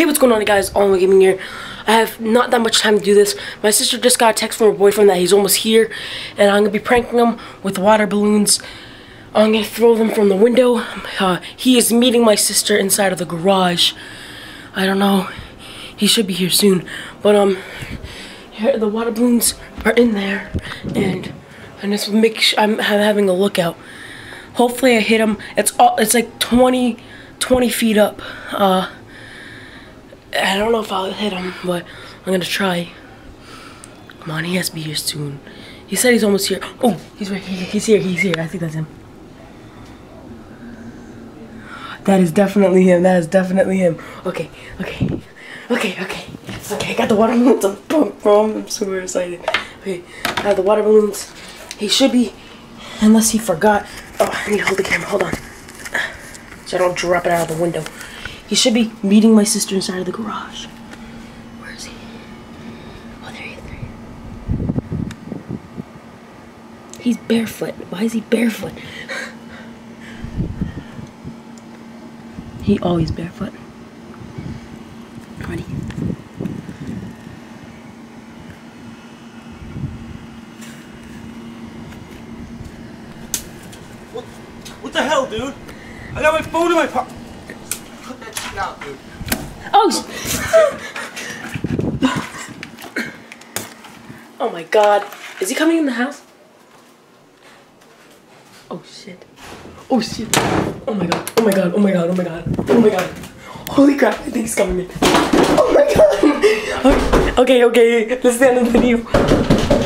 Hey, what's going on, guys? All Gaming here. I have not that much time to do this. My sister just got a text from her boyfriend that he's almost here, and I'm gonna be pranking him with water balloons. I'm gonna throw them from the window. Uh, he is meeting my sister inside of the garage. I don't know. He should be here soon, but um, here, the water balloons are in there, and and just make sure I'm having a lookout. Hopefully, I hit him. It's all. It's like 20, 20 feet up. Uh. I don't know if I'll hit him, but I'm gonna try. Come on, he has to be here soon. He said he's almost here. Oh, he's right here. He's here. He's here. I think that's him. That is definitely him. That is definitely him. Okay, okay, okay, okay. Okay, I got the water balloons. I'm pumped, bro. I'm super excited. Okay, I have the water balloons. He should be, unless he forgot. Oh, I need to hold the camera. Hold on. So I don't drop it out of the window. He should be meeting my sister inside of the garage. Where is he? Oh, there he is. There. He's barefoot. Why is he barefoot? he always barefoot. Ready? What, what the hell, dude? I got my phone in my pocket. Oh! oh my god. Is he coming in the house? Oh shit. Oh shit. Oh my god. Oh my god. Oh my god. Oh my god. Oh my god. Holy crap. I think he's coming in. Oh my god. Okay, okay. This is the end of the video.